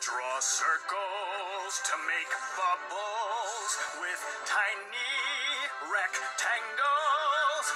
Draw circles to make bubbles with tiny rectangles.